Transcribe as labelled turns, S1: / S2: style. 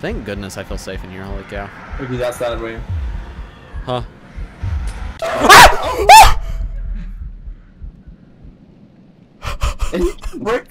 S1: Thank goodness I feel safe in here. Holy cow.
S2: Okay, that's that way.
S1: Huh.
S2: Break